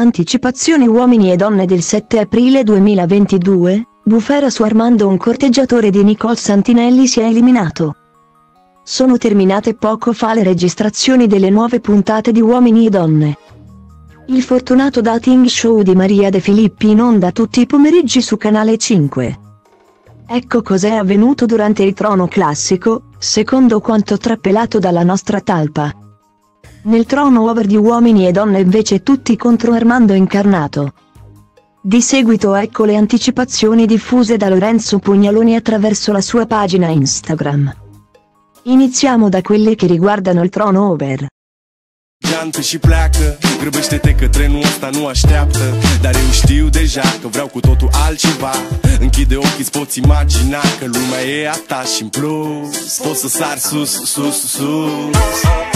Anticipazioni uomini e donne del 7 aprile 2022, bufera su Armando un corteggiatore di Nicole Santinelli si è eliminato. Sono terminate poco fa le registrazioni delle nuove puntate di Uomini e Donne. Il fortunato dating show di Maria De Filippi in onda tutti i pomeriggi su Canale 5. Ecco cos'è avvenuto durante il trono classico, secondo quanto trappelato dalla nostra talpa. Nel trono over di uomini e donne invece tutti contro Armando Incarnato. Di seguito ecco le anticipazioni diffuse da Lorenzo Pugnaloni attraverso la sua pagina Instagram. Iniziamo da quelle che riguardano il trono over. Geantă și pleacă Grăbește-te că trenul ăsta nu așteaptă Dar eu știu deja că vreau cu totul altceva Închide ochii, îți poți imagina Că lumea e a ta și în plus Poți să sari sus, sus, sus